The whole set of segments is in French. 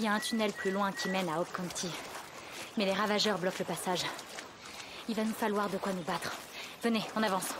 Il y a un tunnel plus loin qui mène à Hope County. Mais les ravageurs bloquent le passage. Il va nous falloir de quoi nous battre. Venez, on avance.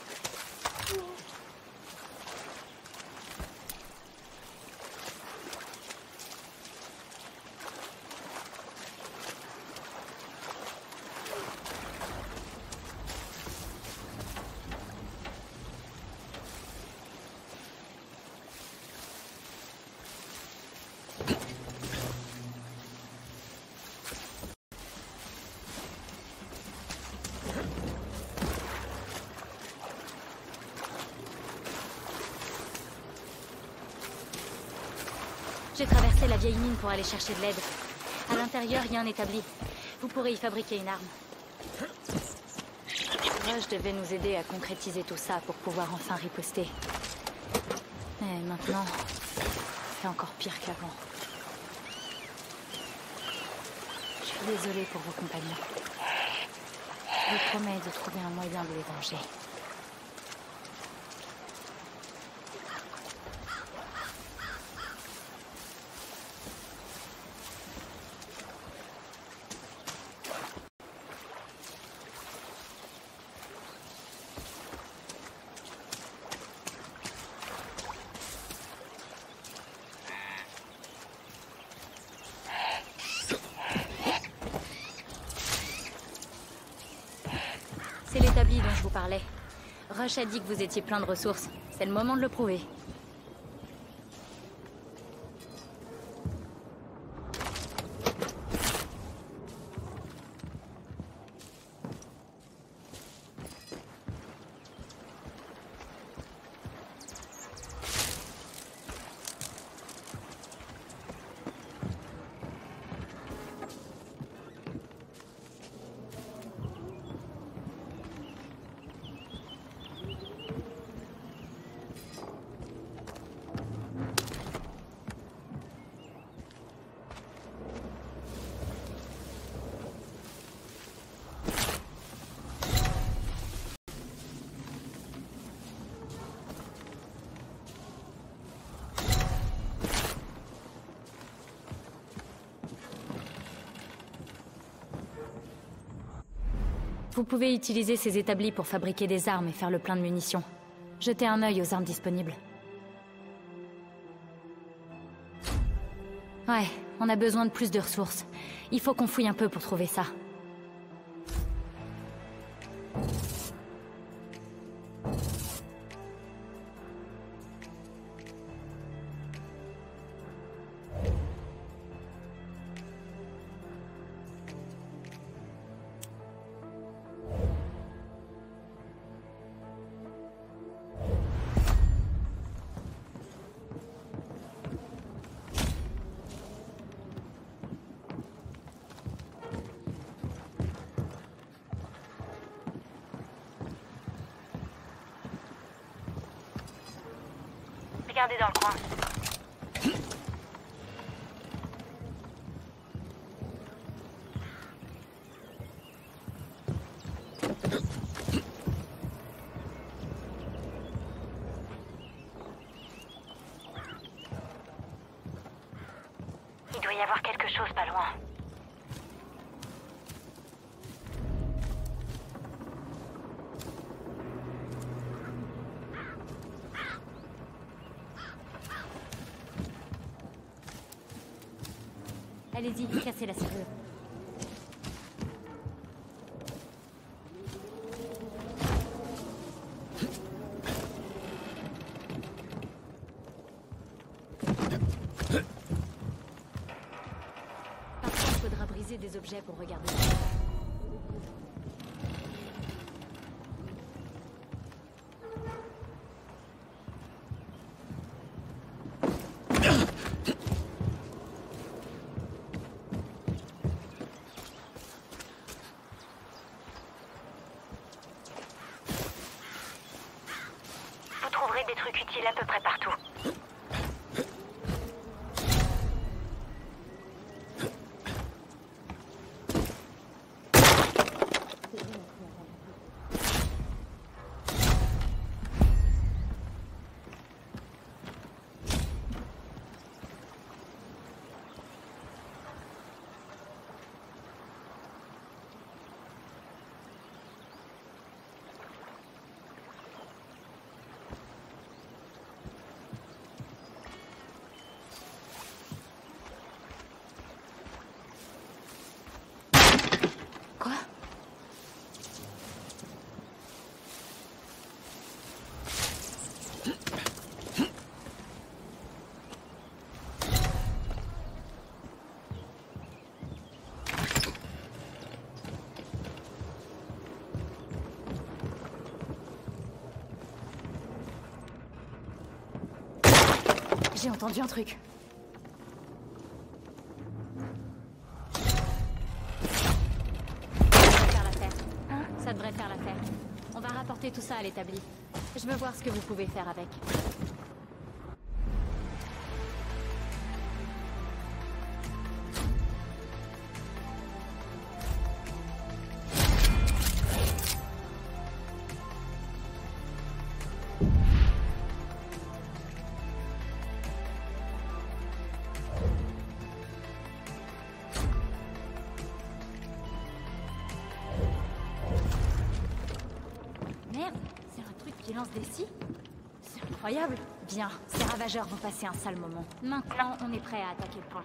J'ai traversé la vieille mine pour aller chercher de l'aide. À l'intérieur, il y a un établi. Vous pourrez y fabriquer une arme. Rush devait nous aider à concrétiser tout ça pour pouvoir enfin riposter. Mais maintenant, c'est encore pire qu'avant. Je suis désolée pour vos compagnons. Je vous promets de trouver un moyen de les venger. C'est l'établi dont je vous parlais. Rush a dit que vous étiez plein de ressources. C'est le moment de le prouver. Vous pouvez utiliser ces établis pour fabriquer des armes et faire le plein de munitions. Jetez un œil aux armes disponibles. Ouais, on a besoin de plus de ressources. Il faut qu'on fouille un peu pour trouver ça. Regardez dans le coin. Il doit y avoir quelque chose pas loin. Allez-y, cassez la serrure. Parfois, il faudra briser des objets pour regarder. J'ai entendu un truc. Ça devrait faire l'affaire. Hein? Ça devrait faire l'affaire. On va rapporter tout ça à l'établi. Je veux voir ce que vous pouvez faire avec. Bien, ces ravageurs vont passer un sale moment. Maintenant, on est prêt à attaquer le point.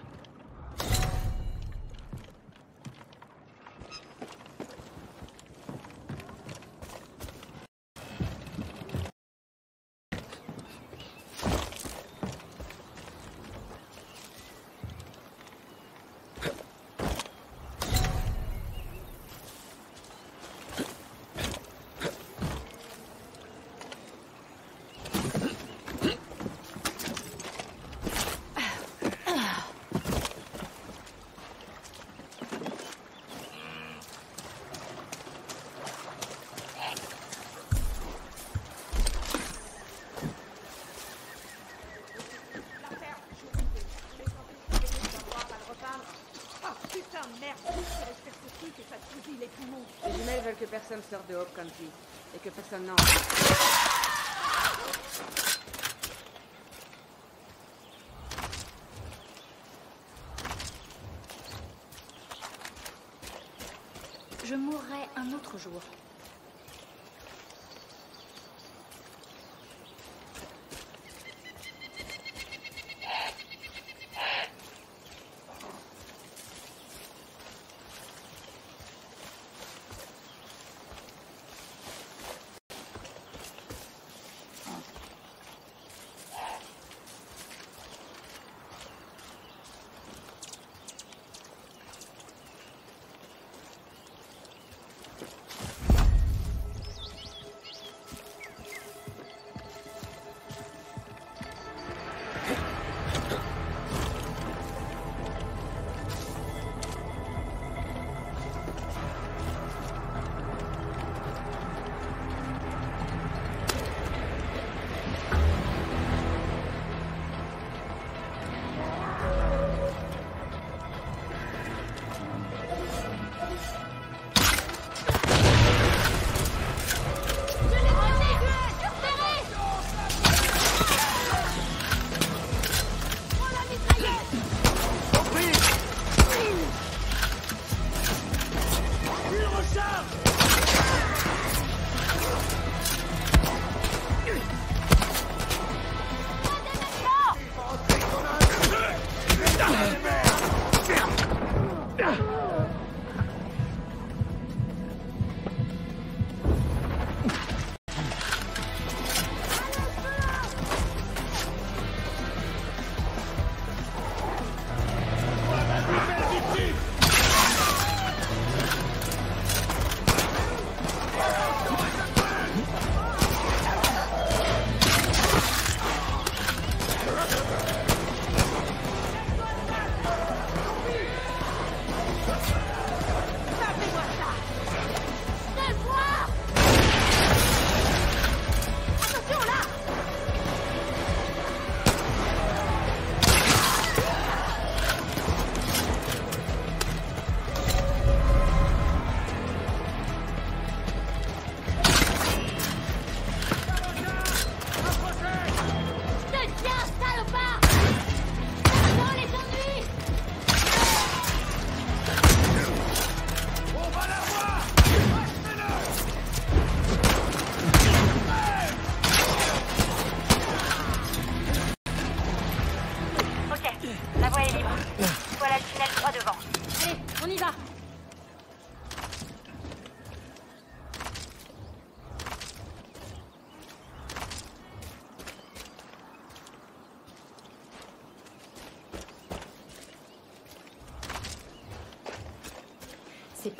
Oh putain de merde Je respire ce truc et ça te bousille les poumons. Les jumelles veulent que personne sorte de Country et que personne n'en. Je mourrai un autre jour.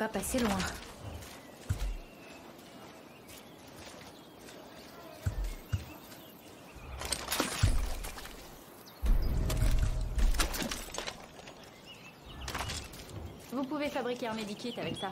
passer loin. Vous pouvez fabriquer un médikit avec ça.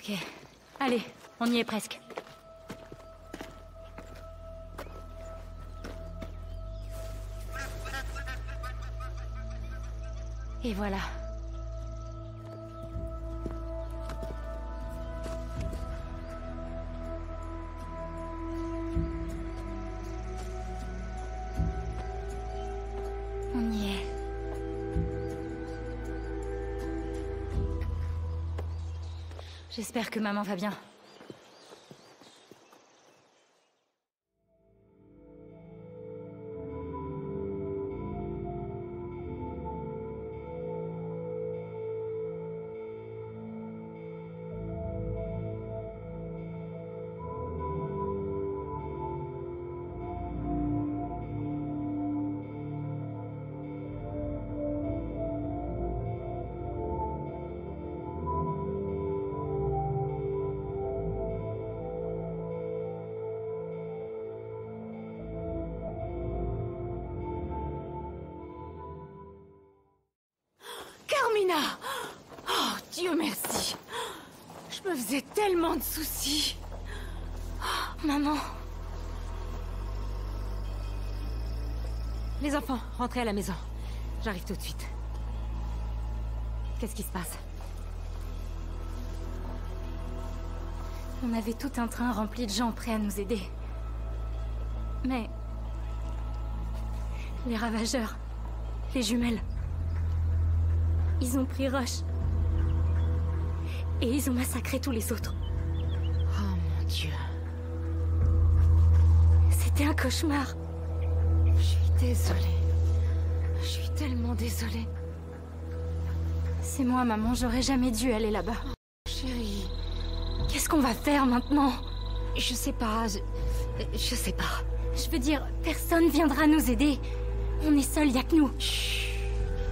Ok. Allez, on y est presque. Et voilà. J'espère que maman va bien. Dieu merci Je me faisais tellement de soucis Maman, Les enfants, rentrez à la maison. J'arrive tout de suite. Qu'est-ce qui se passe? On avait tout un train rempli de gens prêts à nous aider. Mais... Les ravageurs, les jumelles, ils ont pris Roche. Et ils ont massacré tous les autres. Oh mon Dieu. C'était un cauchemar. Je suis désolée. Je suis tellement désolée. C'est moi, maman, j'aurais jamais dû aller là-bas. Chérie, Qu'est-ce qu'on va faire maintenant? Je sais pas. Je, je sais pas. Je veux dire, personne viendra nous aider. On est seuls, y a que nous. Chut.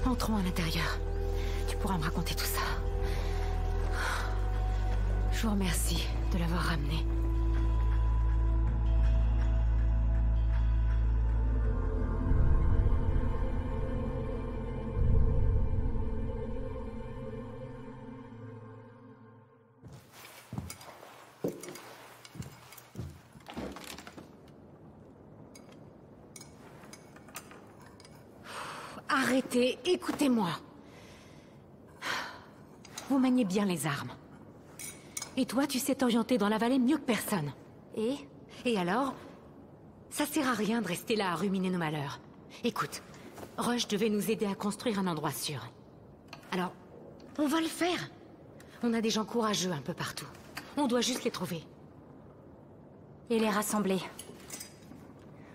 Entrons à l'intérieur. Tu pourras me raconter tout ça. Je vous remercie de l'avoir ramené. Arrêtez, écoutez-moi. Vous maniez bien les armes. Et toi, tu sais t'orienter dans la vallée mieux que personne. Et? Et alors? Ça sert à rien de rester là à ruminer nos malheurs. Écoute, Rush devait nous aider à construire un endroit sûr. Alors, on va le faire. On a des gens courageux un peu partout. On doit juste les trouver. Et les rassembler.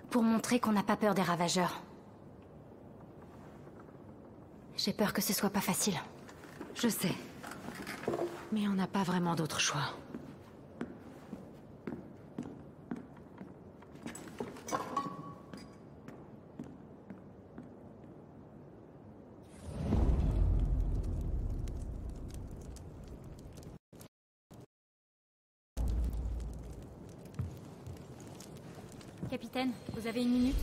Pour montrer qu'on n'a pas peur des ravageurs. J'ai peur que ce soit pas facile. Je sais. Mais on n'a pas vraiment d'autre choix. Capitaine, vous avez une minute?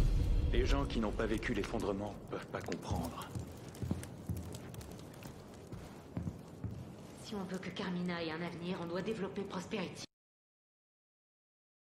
Les gens qui n'ont pas vécu l'effondrement peuvent pas comprendre. Si on veut que Carmina ait un avenir, on doit développer Prosperity.